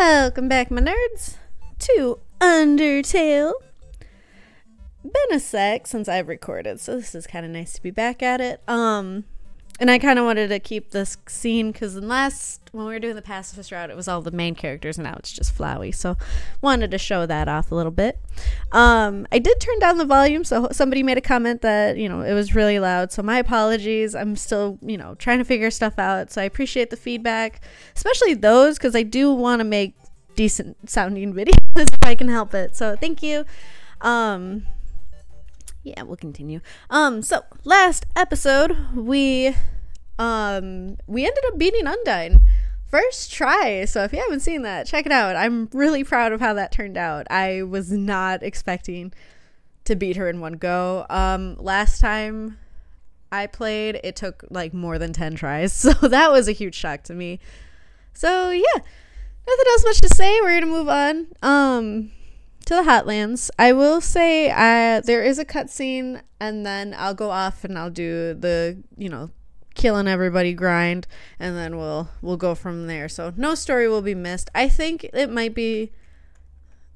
Welcome back, my nerds, to Undertale. Been a sec since I've recorded, so this is kind of nice to be back at it. Um, and I kind of wanted to keep this scene because in last when we were doing the pacifist route, it was all the main characters, and now it's just Flowey. So wanted to show that off a little bit. Um, I did turn down the volume, so somebody made a comment that you know it was really loud. So my apologies. I'm still you know trying to figure stuff out. So I appreciate the feedback, especially those because I do want to make decent sounding videos if I can help it. So thank you. Um, yeah, we'll continue. Um, so last episode we um we ended up beating Undyne. First try. So if you haven't seen that, check it out. I'm really proud of how that turned out. I was not expecting to beat her in one go. Um last time I played, it took like more than 10 tries. So that was a huge shock to me. So yeah, nothing else much to say. We're going to move on. Um to the Hotlands. I will say uh, there is a cutscene, and then I'll go off and I'll do the you know killing everybody grind, and then we'll we'll go from there. So no story will be missed. I think it might be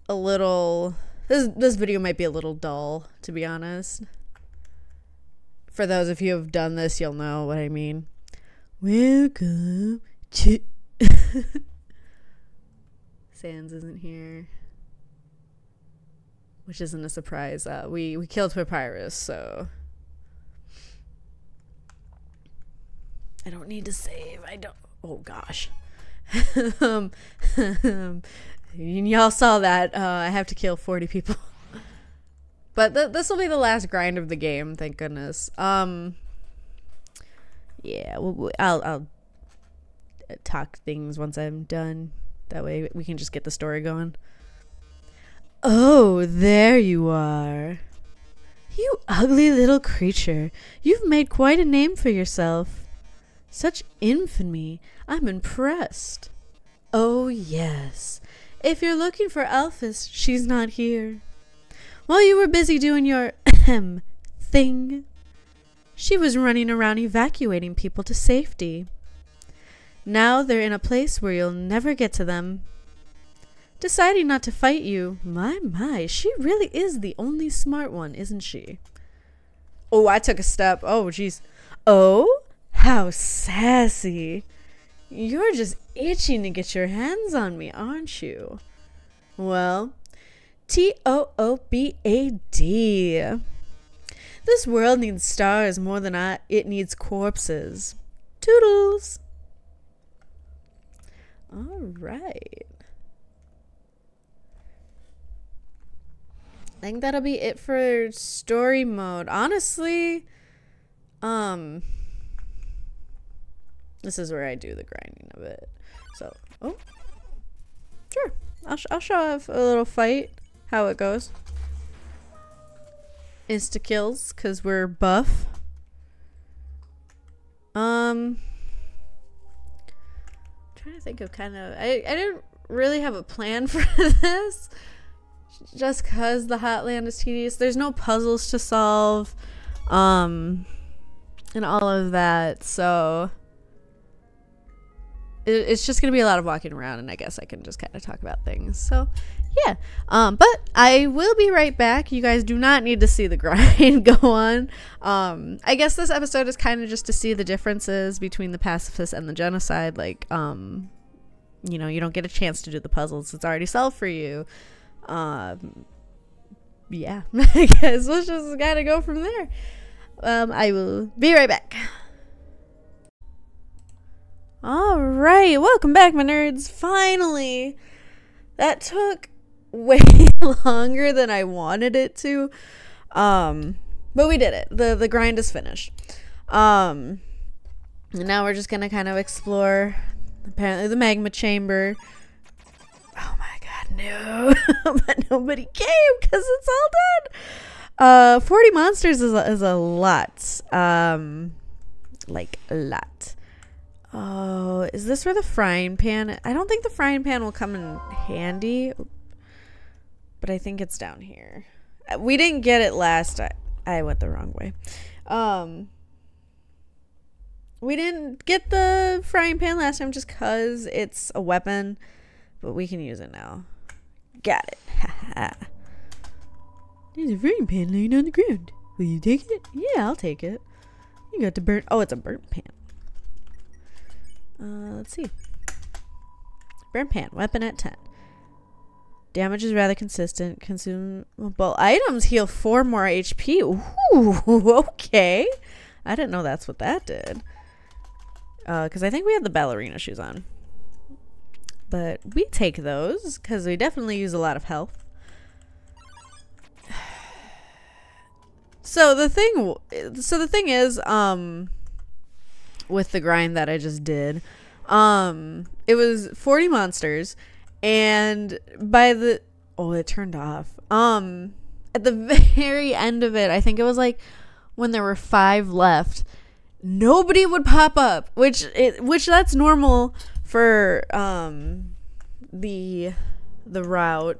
a little. This this video might be a little dull, to be honest. For those of you who have done this, you'll know what I mean. Welcome to. Sans isn't here which isn't a surprise. Uh, we we killed Papyrus, so I don't need to save. I don't. Oh gosh. um, y'all saw that. Uh, I have to kill forty people. but th- this will be the last grind of the game. Thank goodness. Um. Yeah, I'll I'll talk things once I'm done. That way we can just get the story going. Oh, there you are. You ugly little creature. You've made quite a name for yourself. Such infamy. I'm impressed. Oh, yes. If you're looking for Alphys, she's not here. While you were busy doing your ahem thing, she was running around evacuating people to safety. Now they're in a place where you'll never get to them deciding not to fight you. My, my, she really is the only smart one, isn't she? Oh, I took a step. Oh, jeez. Oh, how sassy. You're just itching to get your hands on me, aren't you? Well, T O O B A D. This world needs stars more than I, it needs corpses. Toodles. All right. I think that'll be it for story mode. Honestly, um this is where I do the grinding of it. So, oh. Sure. I'll, sh- I'll show off a little fight how it goes. Insta kills cuz we're buff. Um trying to think of kind of I I didn't really have a plan for this just because the Hotland is tedious. There's no puzzles to solve, um, and all of that. So it, it's just gonna be a lot of walking around, and I guess I can just kind of talk about things. So yeah, um, but I will be right back. You guys do not need to see the grind go on. Um, I guess this episode is kind of just to see the differences between the pacifist and the genocide. Like, um, you know, you don't get a chance to do the puzzles; it's already solved for you um, yeah, I guess let's just gotta go from there. Um, I will be right back. All right, welcome back, my nerds. Finally, that took way longer than I wanted it to. Um, but we did it. the The grind is finished. Um, and now we're just gonna kind of explore apparently the magma chamber no, but nobody came because it's all done. Uh, 40 monsters is a, is a lot. Um, like a lot. Oh, is this where the frying pan? I don't think the frying pan will come in handy, but I think it's down here. Uh, we didn't get it last. I, I went the wrong way. Um, we didn't get the frying pan last time just because it's a weapon but we can use it now. Got it. There's a frying pan laying on the ground. Will you take it? Yeah, I'll take it. You got the burnt. Oh, it's a burnt pan. Uh, let's see. Burnt pan, weapon at 10. Damage is rather consistent. Consumable items heal 4 more HP. Ooh, okay. I didn't know that's what that did. Uh, Because uh, I think we had the ballerina shoes on. But we take those because we definitely use a lot of health. So the thing, so the thing is, um, with the grind that I just did, um, it was 40 monsters, and by the, oh, it turned off. Um, at the very end of it, I think it was like when there were five left, nobody would pop up, which it, which that's normal for um the the route.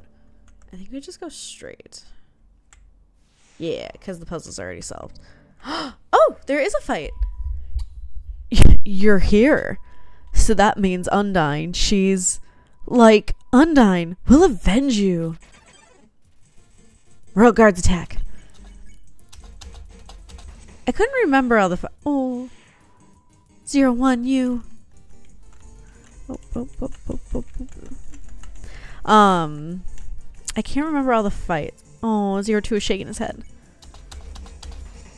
I think we just go straight. Yeah, because the puzzle's already solved. oh, there is a fight. You're here. So that means Undyne. She's like, Undyne, we'll avenge you. Royal Guards attack. I couldn't remember all the. Oh. Zero one, you. Um, I can't remember all the fights. Oh, Zero Two is shaking his head.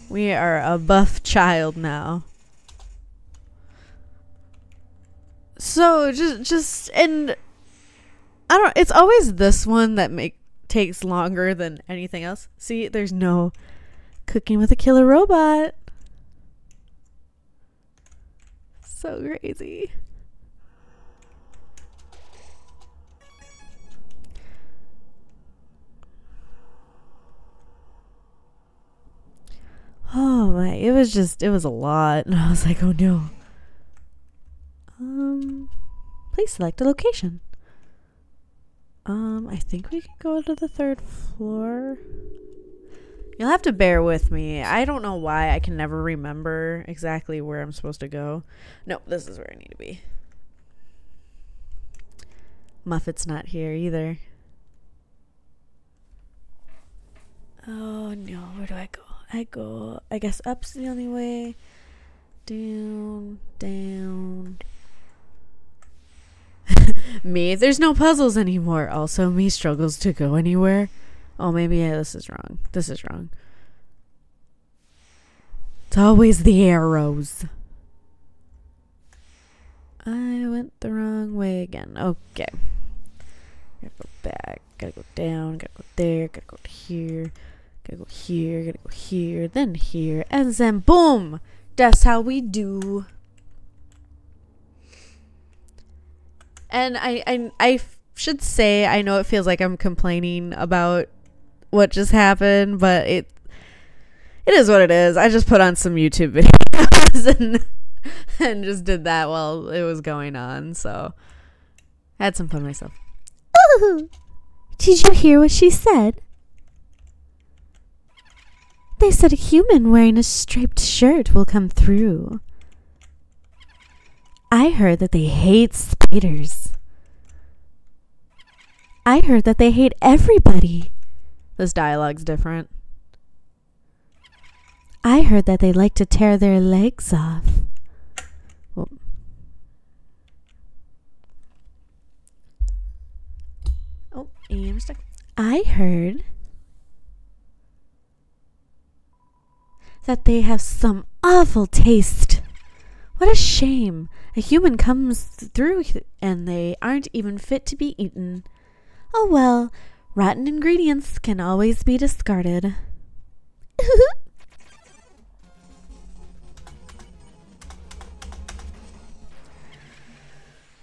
We are a buff child now. So just just and I don't it's always this one that make takes longer than anything else. See, there's no cooking with a killer robot. So crazy. Oh my, it was just, it was a lot. And I was like, oh no. Um, please select a location. Um, I think we can go to the third floor. You'll have to bear with me. I don't know why I can never remember exactly where I'm supposed to go. No, this is where I need to be. Muffet's not here either. Oh no, where do I go? I go, I guess up's the only way. Down, down. me, there's no puzzles anymore. Also, me struggles to go anywhere. Oh, maybe yeah, this is wrong. This is wrong. It's always the arrows. I went the wrong way again. Okay. Gotta go back. Gotta go down. Gotta go there. Gotta go here. Gotta go here, gotta go here, then here, and then boom! That's how we do. And I, I, I should say, I know it feels like I'm complaining about what just happened, but it, it is what it is. I just put on some YouTube videos and, and just did that while it was going on. So, I had some fun myself. Ooh, did you hear what she said? They said a human wearing a striped shirt will come through. I heard that they hate spiders. I heard that they hate everybody. This dialogue's different. I heard that they like to tear their legs off. Well, oh, I'm stuck. I heard that they have some awful taste. What a shame. A human comes through and they aren't even fit to be eaten. Oh well, rotten ingredients can always be discarded.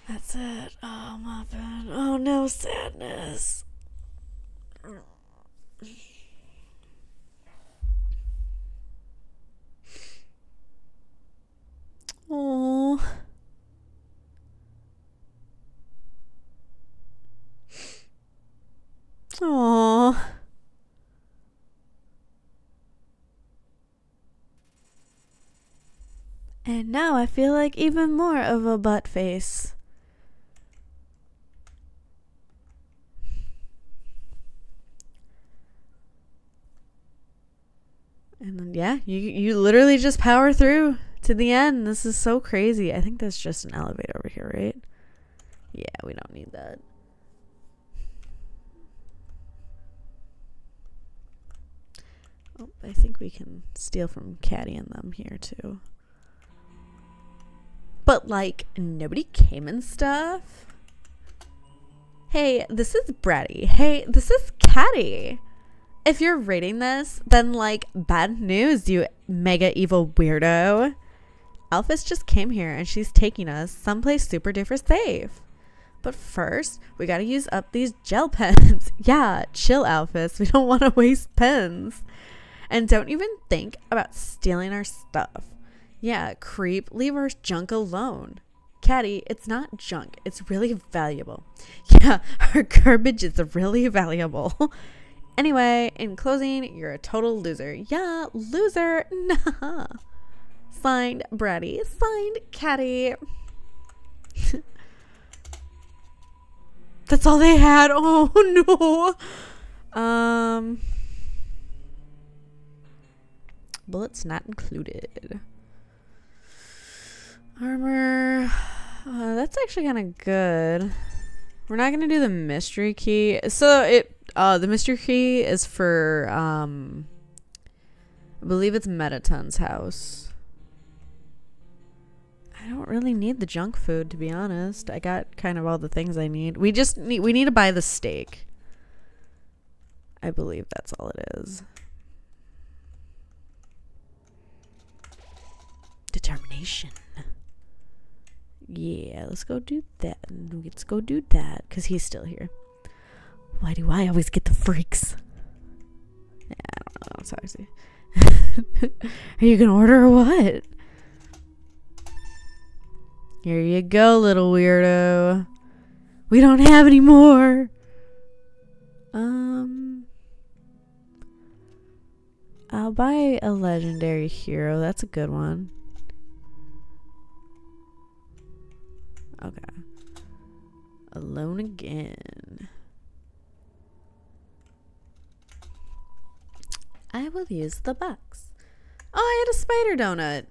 That's it. Oh, Muffet. Oh no, sadness. And now I feel like even more of a butt face. And then, yeah, you, you literally just power through to the end. This is so crazy. I think that's just an elevator over here, right? Yeah, we don't need that. Oh, I think we can steal from Catty and them here too. But like nobody came and stuff. Hey, this is Bratty. Hey, this is Catty. If you're reading this, then like bad news, you mega evil weirdo. Alphys just came here and she's taking us someplace super duper safe. But first, we gotta use up these gel pens. yeah, chill, Alphys. We don't wanna waste pens. And don't even think about stealing our stuff. Yeah, creep, leave our junk alone. Catty, it's not junk, it's really valuable. Yeah, our garbage is really valuable. anyway, in closing, you're a total loser. Yeah, loser. Nah. Signed Bratty. Signed Catty. That's all they had. Oh no. Um bullets not included. Armor. Uh, that's actually kind of good. We're not gonna do the mystery key. So it uh the mystery key is for um I believe it's Mettaton's house. I don't really need the junk food to be honest. I got kind of all the things I need. We just need we need to buy the steak. I believe that's all it is. Determination. Yeah, let's go do that. Let's go do that because he's still here. Why do I always get the freaks? Yeah, I don't know. Sorry. Are you gonna order or what? Here you go, little weirdo. We don't have any more. Um, I'll buy a legendary hero. That's a good one. Okay. Alone again. I will use the box. Oh, I had a spider donut.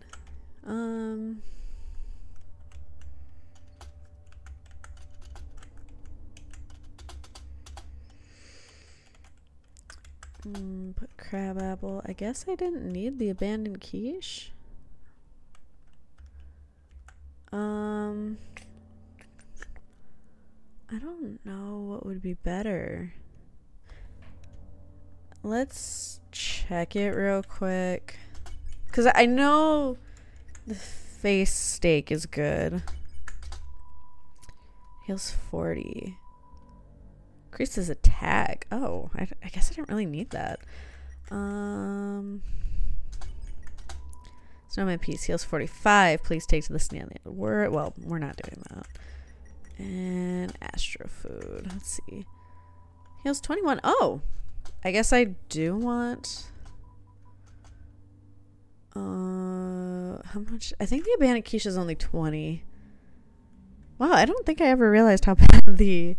Um. Mm, put crab apple. I guess I didn't need the abandoned quiche. Um. I don't know what would be better. Let's check it real quick. Because I know the face steak is good. Heals 40. Increases attack. Oh, I, I guess I didn't really need that. Um, Snowman piece heals 45. Please take to the stand. We're, well, we're not doing that. And Astro Food. Let's see. Heals 21. Oh, I guess I do want. Uh, how much? I think the abandoned quiche is only 20. Wow, I don't think I ever realized how bad the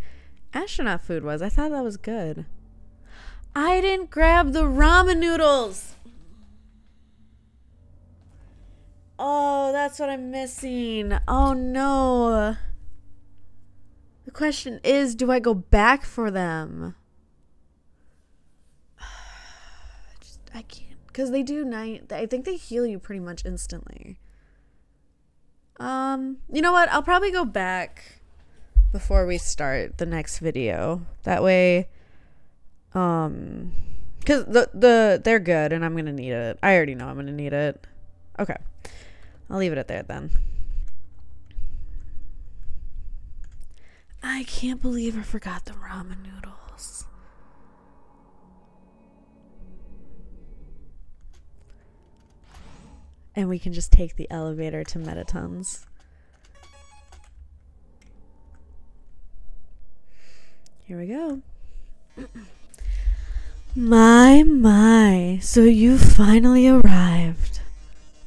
astronaut food was. I thought that was good. I didn't grab the ramen noodles. Oh, that's what I'm missing. Oh no. The question is do I go back for them? Just, I can't. Because they do night. I think they heal you pretty much instantly. Um, you know what? I'll probably go back before we start the next video. That way, um, because the the they're good and I'm gonna need it. I already know I'm gonna need it. Okay, I'll leave it at there then. I can't believe I forgot the ramen noodles. And we can just take the elevator to Mettaton's. Here we go. my, my. So you finally arrived.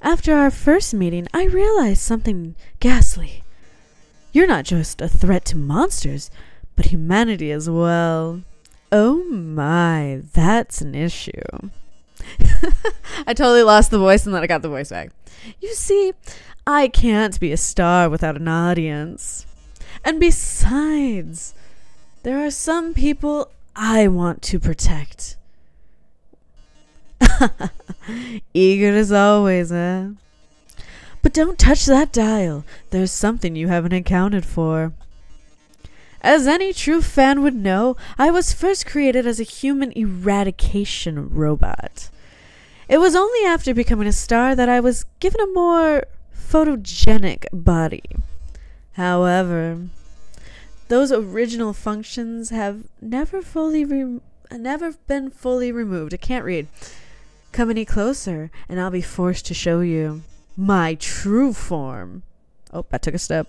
After our first meeting, I realized something ghastly. You're not just a threat to monsters, but humanity as well. Oh my, that's an issue. I totally lost the voice and then I got the voice back. You see, I can't be a star without an audience. And besides, there are some people I want to protect. Eager as always, eh? But don't touch that dial. There's something you haven't accounted for. As any true fan would know, I was first created as a human eradication robot. It was only after becoming a star that I was given a more photogenic body. However, those original functions have never fully never been fully removed. I can't read. Come any closer, and I'll be forced to show you my true form. Oh, I took a step.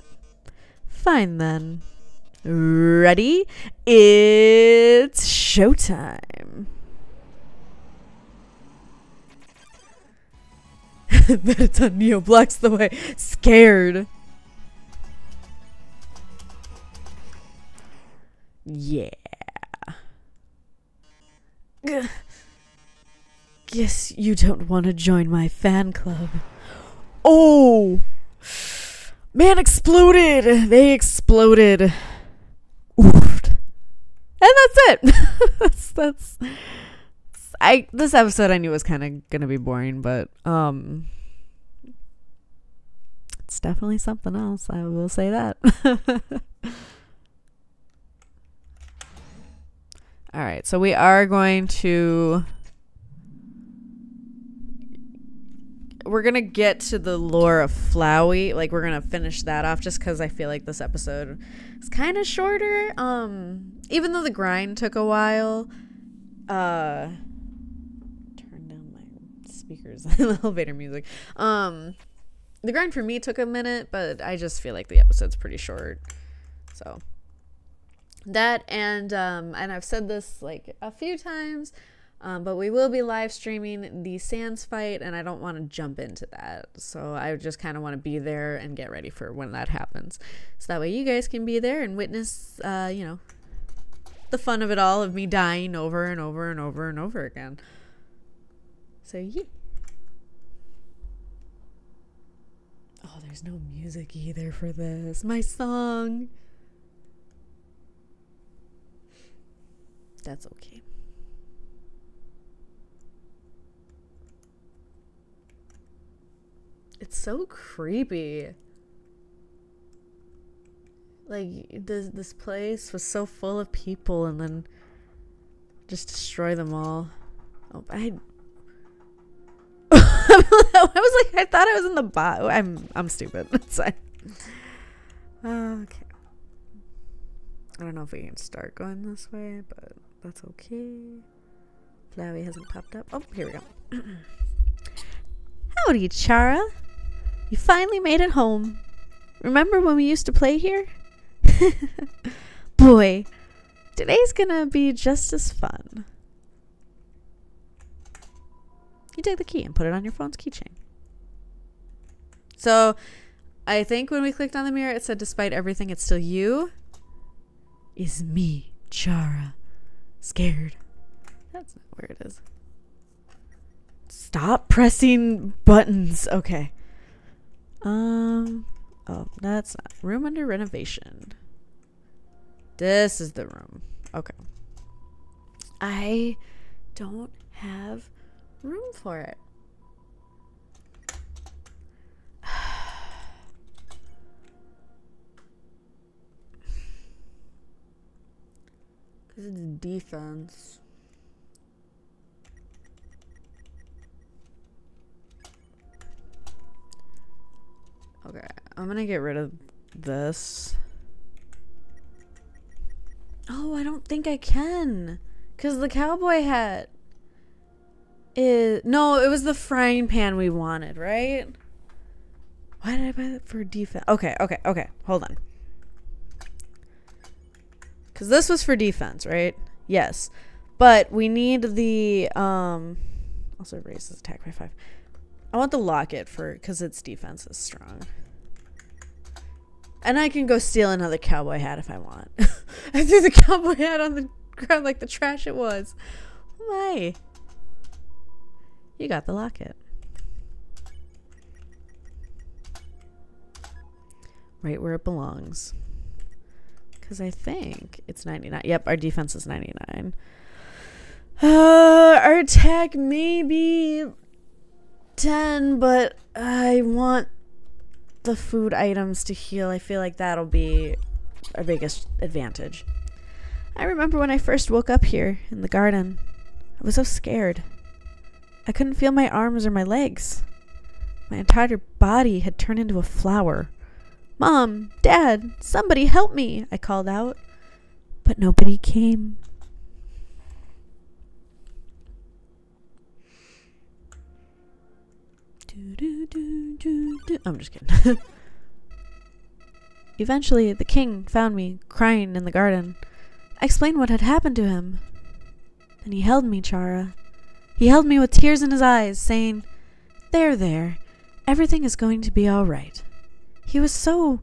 Fine then. Ready? It's showtime. Mettaton Neo blocks the way. Scared. Yeah. Guess you don't want to join my fan club. Oh! Man exploded! They exploded. Oofed. And that's it. that's that's I this episode I knew was kind of going to be boring, but um it's definitely something else. I will say that. All right, so we are going to we're gonna get to the lore of Flowey. Like we're gonna finish that off just because I feel like this episode is kind of shorter. Um, even though the grind took a while. Uh, turn down my speakers, elevator music. Um, the grind for me took a minute, but I just feel like the episode's pretty short. So that and um, and I've said this like a few times. Um, but we will be live streaming the Sans fight, and I don't want to jump into that. So I just kind of want to be there and get ready for when that happens. So that way you guys can be there and witness, uh, you know, the fun of it all of me dying over and over and over and over again. So, yeah. Oh, there's no music either for this. My song. That's okay. It's so creepy. Like this this place was so full of people and then just destroy them all. Oh, I I was like I thought I was in the bot. I'm I'm stupid. It's fine. Uh, okay. I don't know if we can start going this way, but that's okay. Flowey hasn't popped up. Oh, here we go. Howdy, Chara. You finally made it home. Remember when we used to play here? Boy, today's gonna be just as fun. You take the key and put it on your phone's keychain. So, I think when we clicked on the mirror, it said, despite everything, it's still you. Is me, Chara. Scared. That's not where it is. Stop pressing buttons. Okay. Um. Oh, that's not room under renovation. This is the room. Okay. I don't have room for it. Because it's defense. I'm gonna get rid of this. Oh, I don't think I can. Because the cowboy hat is. No, it was the frying pan we wanted, right? Why did I buy that for defense? Okay, okay, okay. Hold on. Because this was for defense, right? Yes. But we need the. um Also raises attack by five. I want the locket for. Because its defense is strong. And I can go steal another cowboy hat if I want. I threw the cowboy hat on the ground like the trash it was. Why? You got the locket. Right where it belongs. Because I think it's 99. Yep, our defense is 99. Uh, our attack maybe 10, but I want the food items to heal. I feel like that'll be our biggest advantage. I remember when I first woke up here in the garden. I was so scared. I couldn't feel my arms or my legs. My entire body had turned into a flower. Mom, Dad, somebody help me, I called out. But nobody came. I'm just kidding. Eventually, the king found me crying in the garden. I explained what had happened to him. Then he held me, Chara. He held me with tears in his eyes, saying, There, there, everything is going to be all right. He was so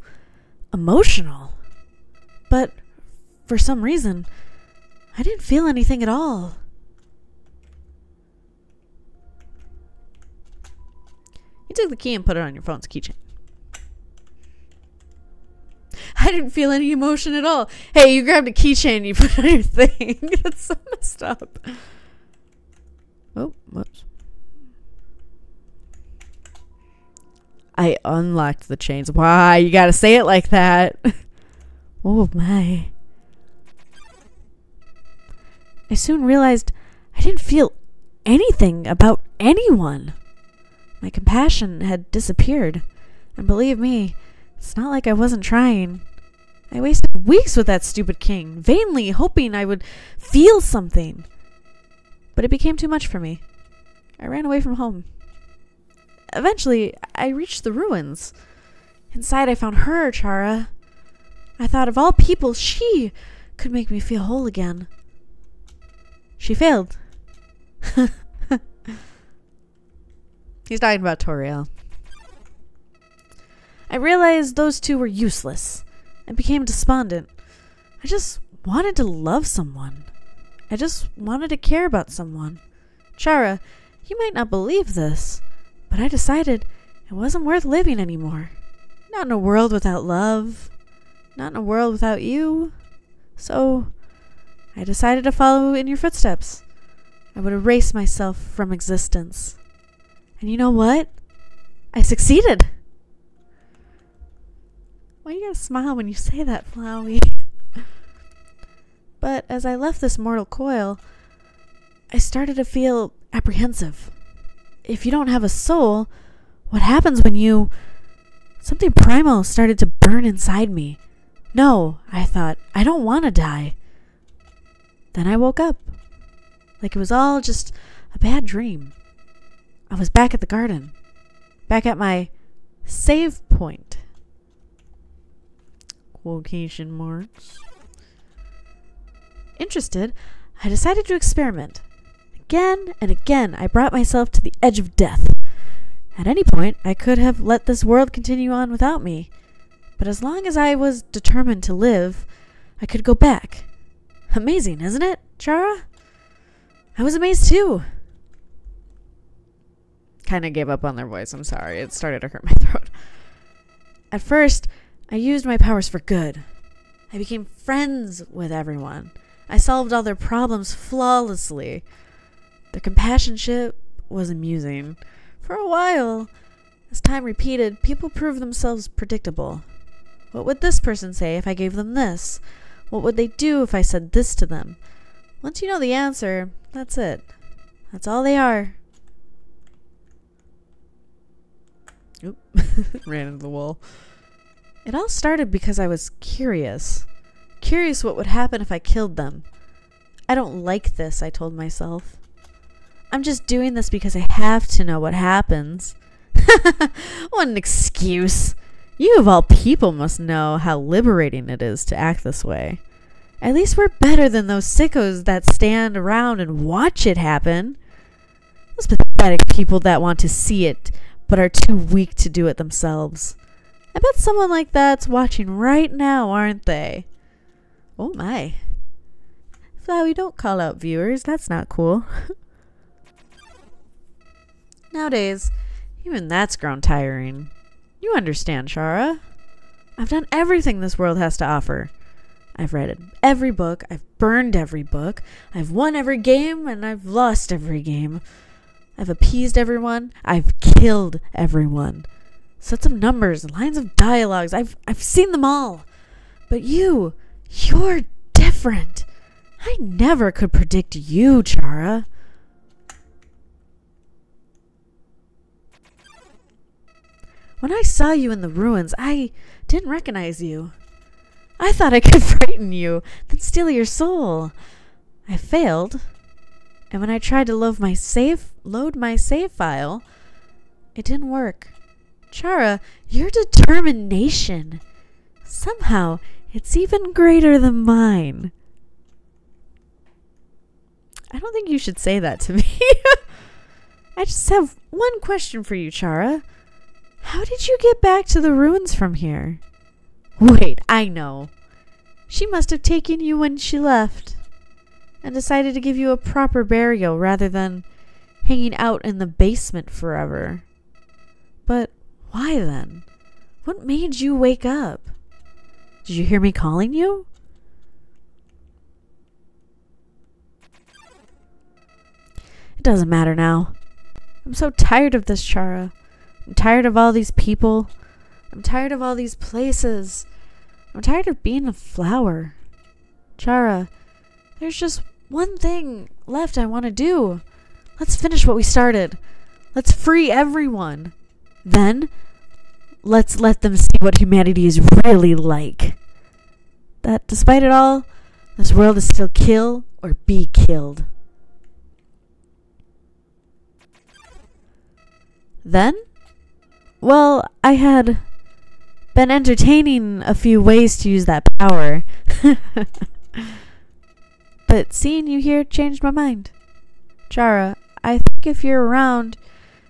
emotional. But for some reason, I didn't feel anything at all. You took the key and put it on your phone's keychain. I didn't feel any emotion at all. Hey, you grabbed a keychain and you put it on your thing. That's so messed up. Oh, whoops. I unlocked the chains. Why? You gotta say it like that. oh my. I soon realized I didn't feel anything about anyone. My compassion had disappeared. And believe me, it's not like I wasn't trying. I wasted weeks with that stupid king, vainly hoping I would feel something. But it became too much for me. I ran away from home. Eventually, I reached the ruins. Inside, I found her, Chara. I thought of all people, she could make me feel whole again. She failed. He's talking about Toriel. I realized those two were useless I became despondent. I just wanted to love someone. I just wanted to care about someone. Chara, you might not believe this, but I decided it wasn't worth living anymore. Not in a world without love. Not in a world without you. So, I decided to follow in your footsteps. I would erase myself from existence. And you know what? I succeeded. Why you gotta smile when you say that, Flowey? but as I left this mortal coil, I started to feel apprehensive. If you don't have a soul, what happens when you. Something primal started to burn inside me. No, I thought, I don't want to die. Then I woke up. Like it was all just a bad dream. I was back at the garden, back at my save point. Quotation marks. Interested, I decided to experiment. Again and again, I brought myself to the edge of death. At any point, I could have let this world continue on without me. But as long as I was determined to live, I could go back. Amazing, isn't it, Chara? I was amazed too kind of gave up on their voice. I'm sorry. It started to hurt my throat. At first, I used my powers for good. I became friends with everyone. I solved all their problems flawlessly. Their compassion ship was amusing. For a while, as time repeated, people proved themselves predictable. What would this person say if I gave them this? What would they do if I said this to them? Once you know the answer, that's it. That's all they are. Oop. Ran into the wall. It all started because I was curious. Curious what would happen if I killed them. I don't like this, I told myself. I'm just doing this because I have to know what happens. what an excuse. You of all people must know how liberating it is to act this way. At least we're better than those sickos that stand around and watch it happen. Those pathetic people that want to see it but are too weak to do it themselves. I bet someone like that's watching right now, aren't they? Oh my. Flowey, don't call out viewers. That's not cool. Nowadays, even that's grown tiring. You understand, Chara. I've done everything this world has to offer. I've read every book, I've burned every book, I've won every game, and I've lost every game. I've appeased everyone, I've killed everyone. Sets of numbers, lines of dialogues, I've I've seen them all. But you, you're different. I never could predict you, Chara. When I saw you in the ruins, I didn't recognize you. I thought I could frighten you, then steal your soul. I failed. And when I tried to load my save load my save file, it didn't work. Chara, your determination. Somehow, it's even greater than mine. I don't think you should say that to me. I just have one question for you, Chara. How did you get back to the ruins from here? Wait, I know. She must have taken you when she left and decided to give you a proper burial rather than hanging out in the basement forever. But why then? What made you wake up? Did you hear me calling you? It doesn't matter now. I'm so tired of this, Chara. I'm tired of all these people. I'm tired of all these places. I'm tired of being a flower. Chara, there's just one thing left I want to do. Let's finish what we started. Let's free everyone. Then, let's let them see what humanity is really like. That despite it all, this world is still kill or be killed. Then, well, I had been entertaining a few ways to use that power. but seeing you here changed my mind. Chara, I think if you're around,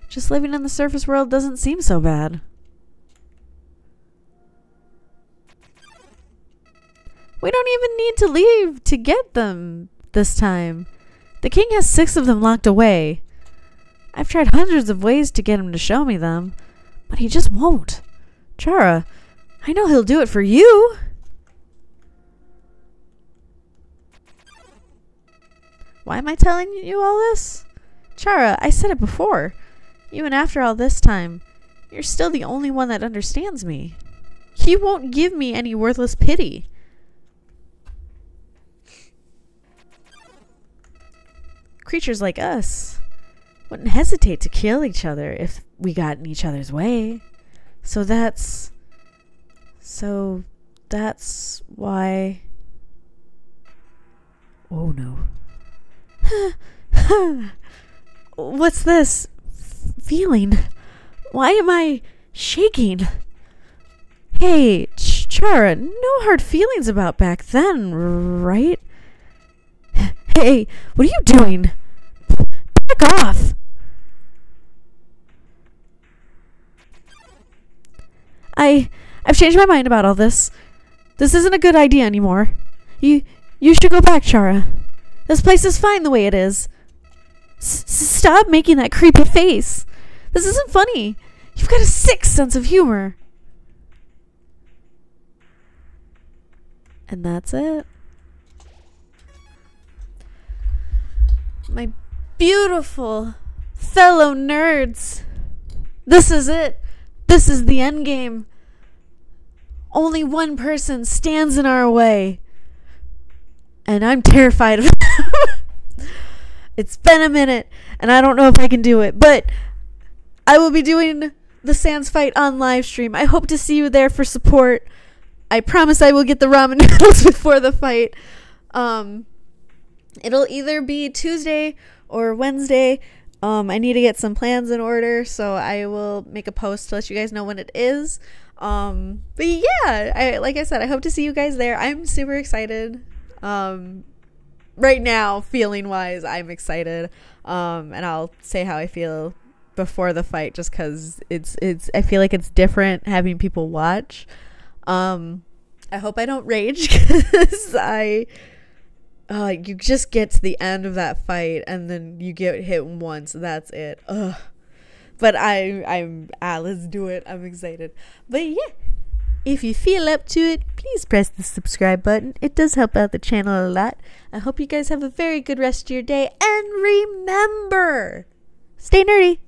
just living in the surface world doesn't seem so bad. We don't even need to leave to get them this time. The king has six of them locked away. I've tried hundreds of ways to get him to show me them, but he just won't. Chara, I know he'll do it for you. Why am I telling you all this? Chara, I said it before. Even after all this time, you're still the only one that understands me. He won't give me any worthless pity. Creatures like us wouldn't hesitate to kill each other if we got in each other's way. So that's. So that's why. Oh no. What's this feeling? Why am I shaking? Hey, Ch- Chara, no hard feelings about back then, right? Hey, what are you doing? Back off! I I've changed my mind about all this. This isn't a good idea anymore. You you should go back, Chara. This place is fine the way it is. S- stop making that creepy face. This isn't funny. You've got a sick sense of humor. And that's it. My beautiful fellow nerds. This is it. This is the end game. Only one person stands in our way. And I'm terrified of it's been a minute, and I don't know if I can do it, but I will be doing the Sans fight on live stream. I hope to see you there for support. I promise I will get the ramen noodles before the fight. Um, it'll either be Tuesday or Wednesday. Um, I need to get some plans in order, so I will make a post to let you guys know when it is. Um, but yeah, I like I said, I hope to see you guys there. I'm super excited. Um, right now, feeling wise, I'm excited. Um, and I'll say how I feel before the fight, just because it's it's. I feel like it's different having people watch. Um, I hope I don't rage because I uh, you just get to the end of that fight and then you get hit once. That's it. Ugh. but I I'm ah, let's do it. I'm excited. But yeah, if you feel up to it, please press the subscribe button. It does help out the channel a lot. I hope you guys have a very good rest of your day and remember, stay nerdy.